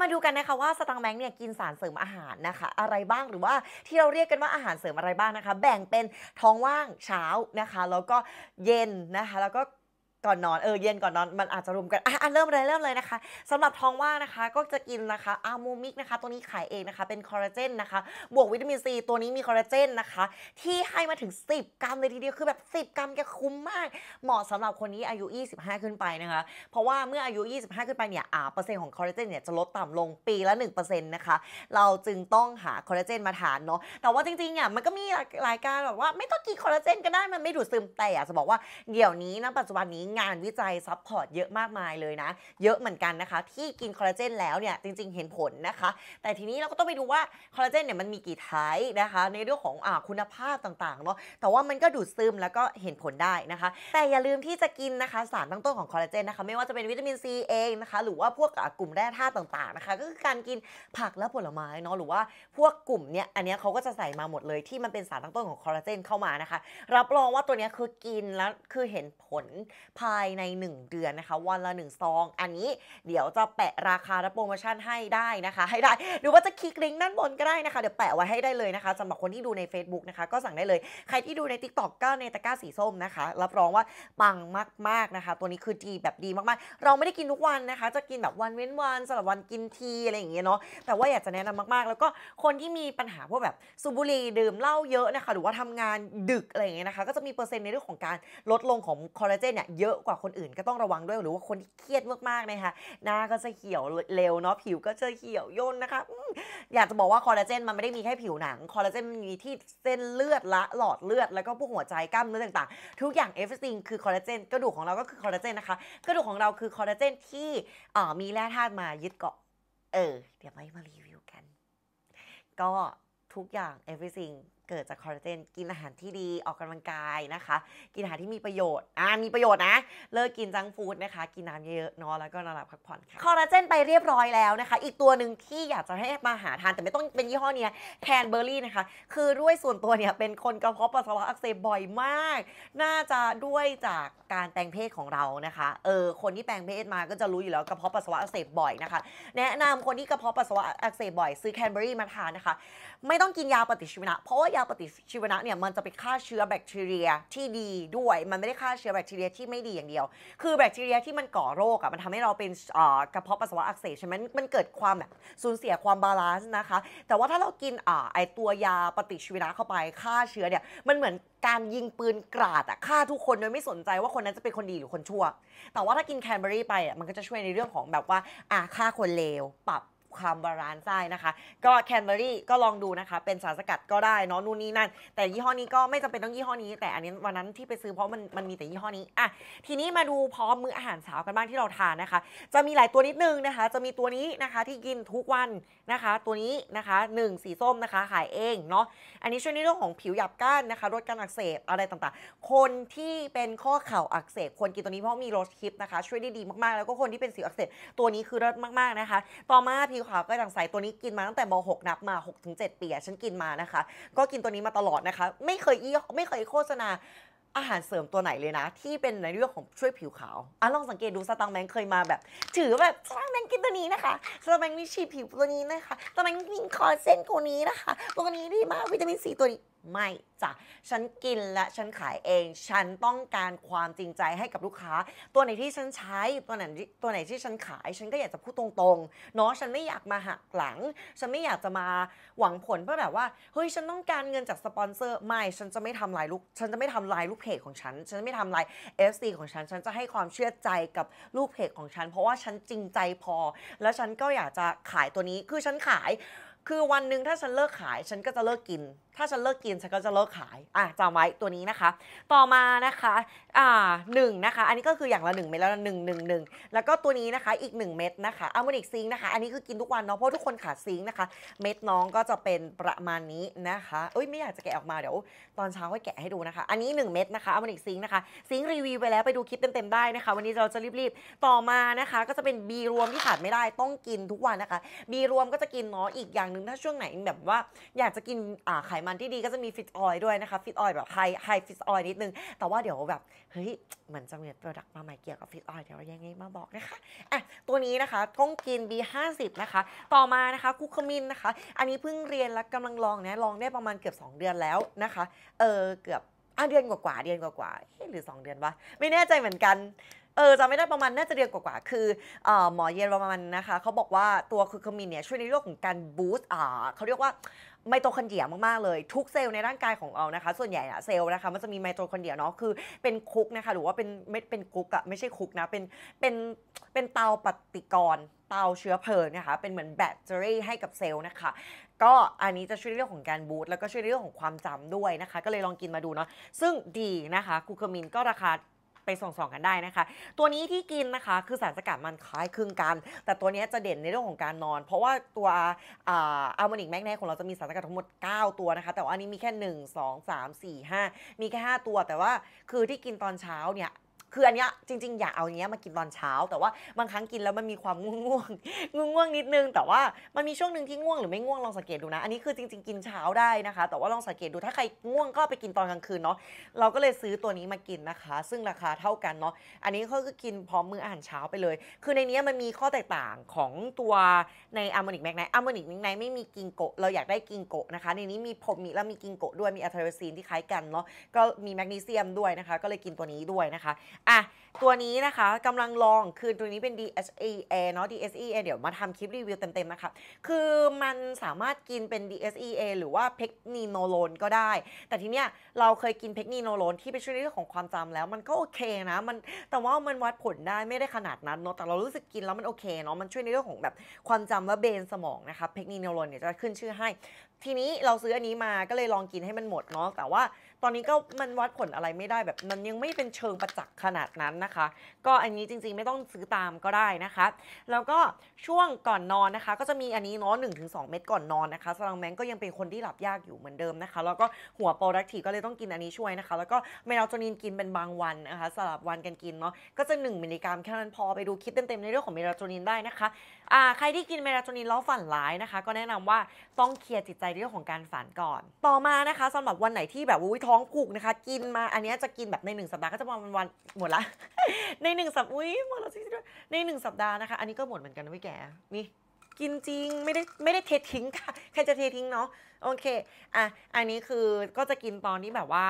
มาดูกันนะคะว่าสตังแบงค์เนี่ยกินสารเสริมอาหารนะคะ อะไรบ้างหรือว่าที่เราเรียกกันว่าอาหารเสริมอะไรบ้างนะคะ แบ่งเป็นท้องว่างเช้านะคะ แล้วก็เย็นนะคะ แล้วก็ ก่อนนอนเออเย็นก่อนนอนมันอาจจะรวมกันอะอะเริ่มเลยเริ่มเลยนะคะสำหรับท้องว่างนะคะ ก็จะกินนะคะอาโมมิกนะคะ ตัวนี้ขายเองนะคะ เป็นคอลลาเจนนะคะ บวกวิตามินซีตัวนี้มีคอลลาเจนนะคะ ที่ให้มาถึง 10 กรัมเลยทีเดียวคือแบบ 10 กรัมแกคุ้มมาก เหมาะสำหรับคนนี้อายุ 25 ขึ้นไปนะคะ เพราะว่าเมื่ออายุ 25 ขึ้นไปเนี่ยอ่าเปอร์เซ็นต์ของคอลลาเจนเนี่ยจะลดต่ำลงปีละ1%นะคะเราจึงต้องหาคอลลาเจนมาทานเนาะแต่ว่าจริงๆอะมันก็มีรายการแบบว่าไม่ต้องกินคอลลาเจนก็ได้มันไม่ดูดซึมแต่อยากจะบอกว่าเดี๋ยวนี้นะปัจจุบันนี้งานวิจัย support เยอะมากมายเลยนะ เยอะเหมือนกันนะคะ ที่กินคอลลาเจนแล้วเนี่ยจริง ๆ เห็นผลนะคะ แต่ทีนี้เราก็ต้องไปดูว่าคอลลาเจนเนี่ยมันมีกี่ type นะคะ ในเรื่องของอคุณภาพต่างๆเนาะแต่ว่ามันก็ดูดซึมแล้วก็เห็นผลได้นะคะ แต่อย่าลืมที่จะกินนะคะ สารตั้งต้นของคอลลาเจนนะคะ ไม่ว่าจะเป็นวิตามินซีเองนะคะ หรือว่าพวกกลุ่มแร่ธาตุต่างๆนะคะ ก็คือการกินผักและผลไม้เนาะหรือว่าพวกกลุ่มเนี่ยอันนี้เขาก็จะใส่มาหมดเลยที่มันเป็นสารตั้งต้นของคอลลาเจนเข้ามานะคะ รับรองว่าตัวเนี้ยคือกินแล้วคือเห็นผลภายใน 1 เดือนนะคะ วันละ 1 ซอง อันนี้เดี๋ยวจะแปะราคาและโปรโมชั่นให้ได้นะคะ ให้ได้ หรือว่าจะคลิกลิงก์ด้านบนก็ได้นะคะ เดี๋ยวแปะไว้ให้ได้เลยนะคะสำหรับคนที่ดูใน Facebook นะคะ ก็สั่งได้เลย ใครที่ดูใน Tik t o อกก็ในตะกร้าสีส้มนะคะ รับรองว่าปังมากๆนะคะ ตัวนี้คือดีแบบดีมากๆ เราไม่ได้กินทุกวันนะคะ จะกินแบบวันเว้นวันสำหรับวันกินทีอะไรอย่างเงี้ยเนาะแต่ว่าอยากจะแนะนำมากๆ แล้วก็คนที่มีปัญหาพวกแบบสูบบุหรี่ดื่มเหล้าเยอะนะคะ หรือว่าทำงานดึกอะไรอย่างเงี้ยนะคะ ก็จะมีเปอร์เซ็นต์ในเรื่องของการลดลงของคอลลาเจนเนี่ยเยอะกว่าคนอื่นก็ต้องระวังด้วยหรือว่าคนที่เครียดมากๆนะคะหน้าก็จะเหี่ยวเร็วเนาะผิวก็จะเหี่ยวย่นนะคะอยากจะบอกว่าคอลลาเจนมันไม่ได้มีแค่ผิวหนังคอลลาเจนมันมีที่เส้นเลือดละหลอดเลือดแล้วก็พวกหัวใจกล้ามเนื้อต่างๆ ทุกอย่าง everything คือคอลลาเจนกระดูกของเราก็คือคอลลาเจนนะคะกระดูกของเราคือคอลลาเจนที่มีแร่ธาตุมายึดเกาะเออ เดี๋ยวไว้มารีวิวกัน ก็ทุกอย่าง everything เกิดจากคอลลาเจนกินอาหารที่ดีออกกำลังกายนะคะ กินอาหารที่มีประโยชน์อ่ามีประโยชน์นะ เลิกกินจังฟู้ดนะคะ กินน้ำเยอะๆนอะแล้วก็นอนหลับพักผ่อนค่ะคอลลาเจนไปเรียบร้อยแล้วนะคะ อีกตัวหนึ่งที่อยากจะให้มาหาทานแต่ไม่ต้องเป็นยี่ห้อเนี้ยแคนเบอร์รี่นะคะ คือด้วยส่วนตัวเนี่ยเป็นคนกระเพาะปัสสาวะอักเสบบ่อยมาก น่าจะด้วยจากการแปลงเพศของเรานะคะเออคนที่แปลงเพศมาก็จะรู้อยู่แล้วกระเพาะปัสสาวะอักเสบบ่อยนะคะ แนะนำคนที่กระเพาะปัสสาวะอักเสบบ่อยซื้อแคนเบอร์รี่มาทานนะคะ ไม่ต้องกินยาปฏิชีวนะเพราะว่ายาปฏิชีวนะเนี่ยมันจะไปฆ่าเชื้อแบคทีเรียที่ดีด้วย มันไม่ได้ฆ่าเชื้อแบคทีเรียที่ไม่ดีอย่างเดียว คือแบคทีเรียที่มันก่อโรคอะมันทำให้เราเป็นอ่อกระเพาะปัสสาวะอักเสบใช่ไหมมันมันเกิดความแบบสูญเสียความ balance นะคะ แต่ว่าถ้าเรากินอ่าไอตัวยาปฏิชีวนะเข้าไปฆ่าเชื้อเนี่ยมันเหมือนการยิงปืนกราดอะฆ่าทุกคนโดยไม่สนใจว่าคนนั้นจะเป็นคนดีหรือคนชั่ว แต่ว่าถ้ากินแคนเบอรี่ไปอะมันก็จะช่วยในเรื่องของแบบว่าอ่าฆ่าคนเลวปรับ ความ balance ได้นะคะ ก็แคนเบอรี่ก็ลองดูนะคะ เป็นสารสกัดก็ได้เนาะนู่นนี่นั่น แต่ยี่ห้อนี้ก็ไม่จำเป็นต้องยี่ห้อนี้ แต่อันนี้วันนั้นที่ไปซื้อเพราะมันมันมีแต่ยี่ห้อนี้อะทีนี้มาดูพร้อมมื้ออาหารเช้ากันบ้างที่เราทานนะคะ จะมีหลายตัวนิดนึงนะคะ จะมีตัวนี้นะคะที่กินทุกวันนะคะ ตัวนี้นะคะหนึ่งสีส้มนะคะขายเองเนาะอันนี้ช่วยในเรื่องของผิวหยาบก้านนะคะลดการอักเสบอะไรต่างๆ คนที่เป็นข้อเข่าอักเสบควรกินตัวนี้เพราะมีโรสคิปนะคะ ช่วยได้ดีมากๆแล้วก็คนที่เป็นสิวอักเสบตัวนี้คือเลิศมากๆนะคะ ต่อมาผิวขาวก็จ่างใสตัวนี้กินมาตั้งแต่ม .6 นับมา 6-7 ปีอะฉันกินมานะคะ ก็กินตัวนี้มาตลอดนะคะ ไม่เคยอี้ไม่เคยโฆษณาอาหารเสริมตัวไหนเลยนะ ที่เป็นในเรื่องของช่วยผิวขาวอะลองสังเกตดูสตังแมงเคยมาแบบ ถือแบบสตังแมงกินตัวนี้นะคะสตังแมงนี่ฉีดผิวตัวนี้นะคะสตังแมงกินคอลลาเจนตัวนี้นะคะ ตัวนี้ดีมากวิตามินซีตัวนี้ ไม่จ้ะฉันกินและฉันขายเอง ฉันต้องการความจริงใจให้กับลูกค้า ตัวไหนที่ฉันใช้ตัวไหนที่ตัวไหนที่ฉันขาย ฉันก็อยากจะพูดตรงๆเนาะฉันไม่อยากมาหักหลัง ฉันไม่อยากจะมาหวังผลเพื่อแบบว่าเฮ้ยฉันต้องการเงินจากสปอนเซอร์ไม่ฉันจะไม่ทำลายลูกฉันจะไม่ทำลายลูกเพจของฉัน ฉันไม่ทำลาย FC ของฉัน ฉันจะให้ความเชื่อใจกับลูกเพจของฉัน เพราะว่าฉันจริงใจพอ แล้วฉันก็อยากจะขายตัวนี้คือฉันขาย คือวันหนึ่งถ้าฉันเลิกขายฉันก็จะเลิกกิน ถ้าฉันเลิกกินฉันก็จะเลิกขายอะจำไว้ตัวนี้นะคะ ต่อมานะคะอ่าหนึ่งนะคะ อันนี้ก็คืออย่างละหนึ่งเม็ดแล้วหนึ่งหนึ่งหนึ่งแล้วก็ตัวนี้นะคะอีกหนึ่งเม็ดนะคะอะโมนิก zinc นะคะ อันนี้คือกินทุกวันเนาะเพราะทุกคนขาด zinc นะคะ เม็ดน้องก็จะเป็นประมาณนี้นะคะเอ้ยไม่อยากจะแกะออกมาเดี๋ยวตอนเช้าค่อยแกะให้ดูนะคะ อันนี้ 1 เม็ดนะคะอะโมนิก zinc นะคะ zinc รีวิวไปแล้วไปดูคลิปเต็มๆได้นะคะ วันนี้เราจะรีบๆต่อมานะคะ ก็จะเป็น B รวมที่ขาดไม่ได้ต้องกินทุกวันนะคะ B รวมก็จะกินเนาะอีกอย่างนึงงถ้าช่วงไหนแบบว่าอยากจะกินอ่าไขมันที่ดีก็จะมีฟิตออยด้วยนะคะฟิตออยแบบไฮไฮฟิตออยนิดนึง แต่ว่าเดี๋ยวแบบเฮ้ยเหมือนจะมี product มาใหม่เกี่ยวกับฟิตออยเดี๋ยวยังไงมาบอกนะคะอะตัวนี้นะคะต้องกิน B50 นะคะ ต่อมานะคะคุกคมินนะคะ อันนี้เพิ่งเรียนและกำลังลองนะลองได้ประมาณเกือบ 2 เดือนแล้วนะคะ เออเกือบอะเดือนกว่าๆเดือนกว่าๆเฮ้หรือ 2 เดือนวะไม่แน่ใจเหมือนกัน ออจำไม่ได้ประมาณน่าจะเดือนกว่าๆคืออหมอเยนประมาณนะคะเขาบอกว่าตัวคุกคมินเนี่ยช่วยในเรื่องของการ boost อ่าเขาเรียกว่าไมโตคอนเดรียมากๆเลย ทุกเซลล์ในร่างกายของเรานะคะ ส่วนใหญ่อะเซลล์นะคะมันจะมีไมโตคอนเดรียเนาะคือเป็นคุกนะคะหรือว่าเป็นไม่เป็นคุกอะไม่ใช่คุกนะเป็นเป็นเป็นเตาปฏิกรณ์เตาเชื้อเพลิงนะคะ เป็นเหมือนแบตเตอรี่ให้กับเซลล์นะคะ ก็อันนี้จะช่วยเรื่องของการ boost แล้วก็ช่วยเรื่องของความจำด้วยนะคะ ก็เลยลองกินมาดูเนาะซึ่งดีนะคะคูเคมินก็ราคา ไปส่องๆกันได้นะคะ ตัวนี้ที่กินนะคะคือสารสกัดมันคล้ายคลึงกัน แต่ตัวนี้จะเด่นในเรื่องของการนอน เพราะว่าตัว Harmonic Mag Night ของเราจะมีสารสกัดทั้งหมด 9 ตัวนะคะ แต่ว่าอันนี้มีแค่ 1 2 3 4 5 มีแค่ 5 ตัว แต่ว่าคือที่กินตอนเช้าเนี่ย คืออันเนี้ยจริง ๆ อยากเอาเนี้ยมากินตอนเช้า แต่ว่าบางครั้งกินแล้วมันมีความง่วงง่วงง่วงนิดนึง แต่ว่ามันมีช่วงหนึ่งที่ง่วงหรือไม่ง่วงลองสังเกตดูนะ อันนี้คือจริง ๆ กินเช้าได้นะคะ แต่ว่าลองสังเกตดูถ้าใครง่วงก็ไปกินตอนกลางคืนเนาะเราก็เลยซื้อตัวนี้มากินนะคะ ซึ่งราคาเท่ากันเนาะอันนี้ก็คือกินพร้อมมื้ออาหารเช้าไปเลย คือในนี้มันมีข้อแตกต่างของตัวในอะร์มอนิกแมกไนอะร์มอนิกแมกไนไม่มีกิงโกเราอยากได้กิงโกนะคะในนี้มีผมมีแล้วมีกิงโกด้วยมีอะเทอร์ซีนที่คล้ายกันเนาะก็มีแมกนีเซียมด้วยนะคะ ก็เลยกินตัวนี้ด้วยนะคะอะตัวนี้นะคะกำลังลองคือตัวนี้เป็น DHEA เนาะ DHEA เดี๋ยวมาทำคลิปรีวิวเต็มๆนะคะ คือมันสามารถกินเป็น DHEA หรือว่าเพกนีโนโลนก็ได้ แต่ทีเนี้ยเราเคยกินเพกนีโนโลนที่ไปช่วยในเรื่องของความจำแล้ว มันก็โอเคนะมันแต่ว่ามันวัดผลได้ไม่ได้ขนาดนั้นเนาะแต่เรารู้สึกกินแล้วมันโอเคเนาะมันช่วยในเรื่องของแบบความจำและเบนสมองนะคะเพกนีโนโลนเนี่ยจะขึ้นชื่อให้ ทีนี้เราซื้ออันนี้มาก็เลยลองกินให้มันหมดเนาะแต่ว่า ตอนนี้ก็มันวัดผลอะไรไม่ได้แบบมันยังไม่เป็นเชิงประจักษ์ขนาดนั้นนะคะ ก็อันนี้จริงๆไม่ต้องซื้อตามก็ได้นะคะ แล้วก็ช่วงก่อนนอนนะคะ ก็จะมีอันนี้เนาะหนึ่งถึงสองเม็ดก่อนนอนนะคะสลังแมงก็ยังเป็นคนที่หลับยากอยู่เหมือนเดิมนะคะ แล้วก็หัว productive ก็เลยต้องกินอันนี้ช่วยนะคะ แล้วก็เมลาโทนินกินเป็นบางวันนะคะสลับวันกันกินเนาะก็จะ 1 มิลลิกรัมแค่นั้นพอไปดูคลิปเต็มๆในเรื่องของเมลาโทนินได้นะคะ อ่าใครที่กินเมลาโทนินแล้วฝันร้ายนะคะ ก็แนะนำว่าต้องเคลียร์จิตใจเรื่องของการฝันก่อน ต่อมานะคะสำหรับวันไหนที่แบบอุ้ยท้องผูกนะคะ กินมาอันนี้จะกินแบบในหนึ่งสัปดาห์ก็จะประมาณวันหมดละ ในหนึ่งสัปอุ้ยหมดแล้วสิในหนึ่งสัปดาห์นะคะ อันนี้ก็หมดเหมือนกันนะพี่แกนี่กินจริงไม่ได้ไม่ได้เททิ้งค่ะใครจะเททิ้งเนาะโอเคอะอันนี้คือก็จะกินตอนที่แบบว่า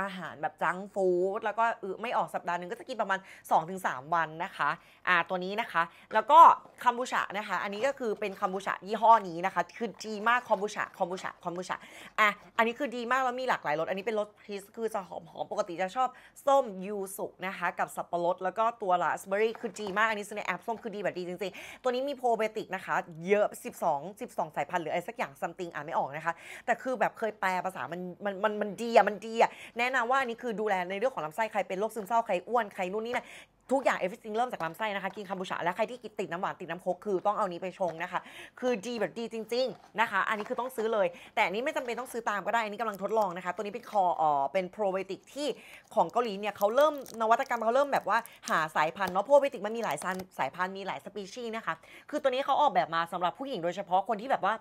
อาหารแบบ junk food แล้วก็อไม่ออกสัปดาห์หนึ่งก็จะกินประมาณ 2-3 วันนะคะอ่าตัวนี้นะคะ แล้วก็ kombucha นะคะ อันนี้ก็คือเป็น kombucha ยี่ห้อนี้นะคะ คือดีมาก kombucha kombucha kombucha อะอันนี้คือดีมากแล้วมีหลากหลายรสอันนี้เป็นรสพีชคือจะหอมหอมปกติจะชอบส้มยูสุนะคะกับสับปะรดแล้วก็ตัวราสเบอรี่คือดีมากอันนี้ซื้อในแอปส้มคือดีแบบดีจริงๆ ตัวนี้มีโปรไบโอติกนะคะ เยอะ 12 12 สายพันธุ์หรืออะไรสักอย่างซัมติงอ่านไม่ออกนะคะ แต่คือแบบเคยแปลภาษามันมันมันมันดีอะมันดีอะแนะนำว่าอันนี้คือดูแลในเรื่องของลำไส้ใครเป็นโรคซึมเศร้าใครอ้วนใครนู่นนี่นะทุกอย่างเอฟ r y t h i n g เริ่มจากลำไส้นะคะ กินคัมบูชาและใครที่กินติดน้ำหวานติดน้ำโคกคือต้องเอานี้ไปชงนะคะ คือดีแบบดีจริง ๆนะคะ อันนี้คือต้องซื้อเลย แต่อันนี้ไม่จำเป็นต้องซื้อตามก็ได้ อันนี้กำลังทดลองนะคะ ตัวนี้เป็นคออ่อเป็นโปรไบโอติกที่ของเกาหลีเนี่ยเขาเริ่มนวัตกรรมเขาเริ่มแบบว่าหาสายพันธุ์เนาะโปรไบโอติกมันมีหลายสายพันธุ์มีหลายสปีชีส์นะคะ คือตัวนี้เขาออกแบบมาสำหรับผู้หญิงโดยเฉพาะคนที่แบบว่า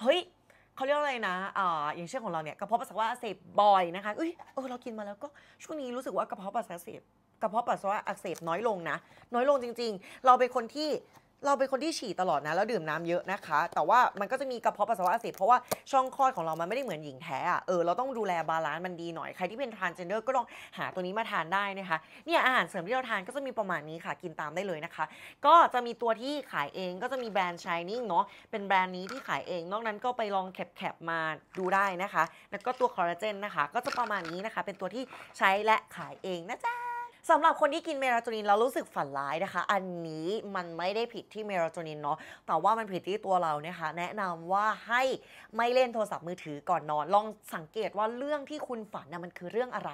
เฮ้ย เขาเรียกอะไรนะอ่าอย่างเช่นของเราเนี่ยกระเพาะปัสสาวะอักเสบบ่อยนะคะเอ้ยเออเรากินมาแล้วก็ช่วงนี้รู้สึกว่ากระเพาะปัสสาวะอักเสบกระเพาะปัสสาวะอักเสบน้อยลงนะ น้อยลงจริง ๆ เราเป็นคนที่ เราเป็นคนที่ฉี่ตลอดนะ แล้วดื่มน้ำเยอะนะคะ แต่ว่ามันก็จะมีกระเพาะปัสสาวะอักเสบเพราะว่าช่องคลอดของเรามันไม่ได้เหมือนหญิงแท้อะเออเราต้องดูแล balance มันดีหน่อยใครที่เป็น transgender ก็ลองหาตัวนี้มาทานได้นะคะเนี่ยอาหารเสริมที่เราทานก็จะมีประมาณนี้ค่ะ กินตามได้เลยนะคะ ก็จะมีตัวที่ขายเองก็จะมีแบรนด์ Shining เนาะเป็นแบรนด์นี้ที่ขายเอง นอกนั้นก็ไปลองแคปๆมาดูได้นะคะ แล้วก็ตัวคอลลาเจนนะคะ ก็จะประมาณนี้นะคะ เป็นตัวที่ใช้และขายเองนะจ๊ะ สำหรับคนที่กินเมลาโทนินแล้วรู้สึกฝันร้ายนะคะ อันนี้มันไม่ได้ผิดที่เมลาโทนินเนาะแต่ว่ามันผิดที่ตัวเราเนี่ยค่ะแนะนำว่าให้ไม่เล่นโทรศัพท์มือถือก่อนนอน ลองสังเกตว่าเรื่องที่คุณฝันนะมันคือเรื่องอะไร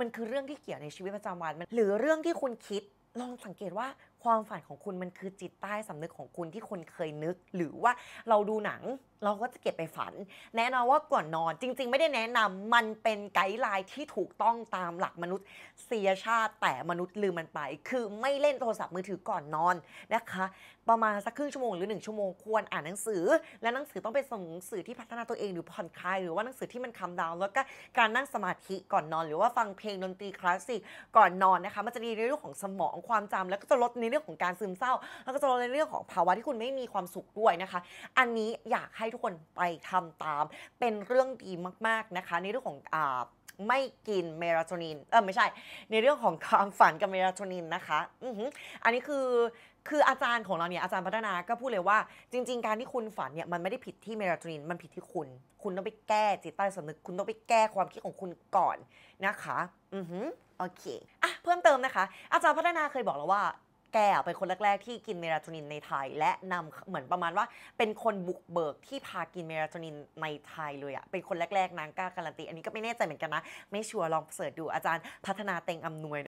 มันคือเรื่องที่เกี่ยวในชีวิตประจำวันมันหรือเรื่องที่คุณคิดลองสังเกตว่าความฝันของคุณมันคือจิตใต้สำนึกของคุณที่คุณเคยนึก หรือว่าเราดูหนัง เราก็จะเก็บไปฝัน แนะนำว่าก่อนนอนจริง ๆ ไม่ได้แนะนำมันเป็นไกด์ไลน์ที่ถูกต้องตามหลักมนุษย์เสียชาติแต่มนุษย์ลืมมันไป คือไม่เล่นโทรศัพท์มือถือก่อนนอนนะคะ ประมาณสักครึ่งชั่วโมงหรือ 1 ชั่วโมงควรอ่านหนังสือ และหนังสือต้องเป็นหนังสือที่พัฒนาตัวเองหรือผ่อนคลายหรือว่าหนังสือที่มัน calm down แล้วก็การนั่งสมาธิก่อนนอน หรือว่าฟังเพลงดนตรีคลาสสิกก่อนนอนนะคะ มันจะดีในเรื่องของสมองความจำแล้วก็จะลดในเรื่องของการซึมเศร้า แล้วก็จะลดในเรื่องของภาวะที่คุณไม่มีความสุขด้วยนะคะ อันนี้อยากให้ทุกคนไปทำตาม เป็นเรื่องดีมากๆนะคะในเรื่องของอ่าไม่กินเมลาโทนิน เออไม่ใช่ ในเรื่องของความฝันกับเมลาโทนินนะคะอือหืออันนี้คือคืออาจารย์ของเราเนี่ยอาจารย์พัฒนาก็พูดเลยว่า จริง ๆ การที่คุณฝันเนี่ยมันไม่ได้ผิดที่เมลาโทนินมันผิดที่คุณ คุณต้องไปแก้จิตใต้สำนึก คุณต้องไปแก้ความคิดของคุณก่อนนะคะ อือหือโอเคอะเพิ่มเติมนะคะ อาจารย์พัฒนาเคยบอกแล้วว่า แกเป็นคนแรกๆที่กินเมลาโทนินในไทย และนำเหมือนประมาณว่าเป็นคนบุกเบิกที่พากินเมลาโทนินในไทยเลยอะเป็นคนแรกๆนางกล้าการันตีอันนี้ก็ไม่แน่ใจเหมือนกันนะ ไม่ชัวร์ลอง search ดูอาจารย์พัฒนาเต็งอำนวย